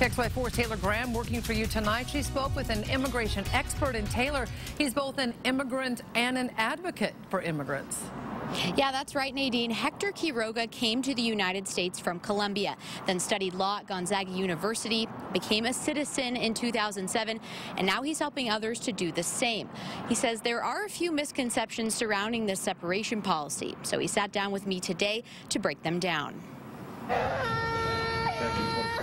KXLY4's Taylor Graham working for you tonight. She spoke with an immigration expert in Taylor. He's both an immigrant and an advocate for immigrants. Yeah, that's right, Nadine. Hector Quiroga came to the United States from Colombia, then studied law at Gonzaga University, became a citizen in 2007, and now he's helping others to do the same. He says there are a few misconceptions surrounding this separation policy, so he sat down with me today to break them down.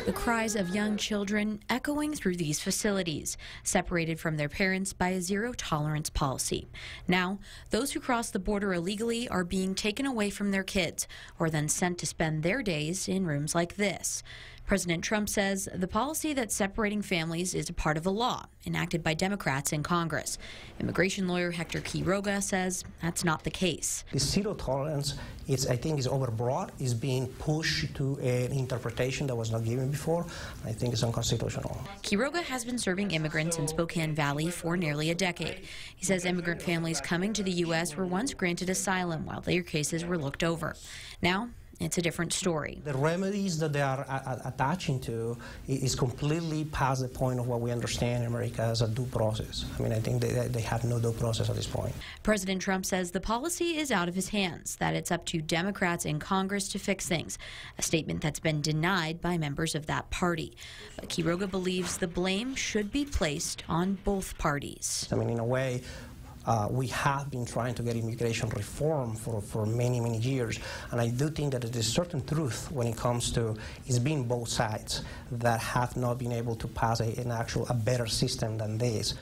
The cries of young children echoing through these facilities, separated from their parents by a zero tolerance policy. Now, those who cross the border illegally are being taken away from their kids or then sent to spend their days in rooms like this. President Trump says the policy that's separating families is a part of a law enacted by Democrats in Congress. Immigration lawyer Hector Quiroga says that's not the case. The zero tolerance is, I think, is overbroad, is being pushed to an interpretation that was not given before. I think it's unconstitutional. Quiroga has been serving immigrants in Spokane Valley for nearly a decade. He says immigrant families coming to the U.S. were once granted asylum while their cases were looked over. Now, it's a different story. The remedies that they are attaching to is completely past the point of what we understand in America as a due process. I mean, I think they, they have no due process at this point. President Trump says the policy is out of his hands, that it's up to Democrats in Congress to fix things, a statement that's been denied by members of that party. But Quiroga believes the blame should be placed on both parties. I mean, in a way, uh, we have been trying to get immigration reform for, for many, many years. And I do think that it is certain truth when it comes to it's been both sides that have not been able to pass a, an actual, a better system than this.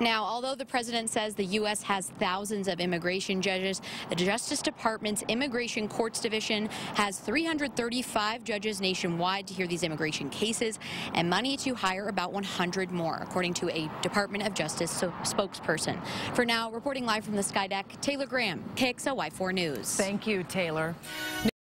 Now, although the president says the U.S. has thousands of immigration judges, the Justice Department's Immigration Courts Division has 335 judges nationwide to hear these immigration cases and money to hire about 100 more, according to a Department of Justice spokesperson. For now, reporting live from the Skydeck, Taylor Graham, KXLY4 News. Thank you, Taylor.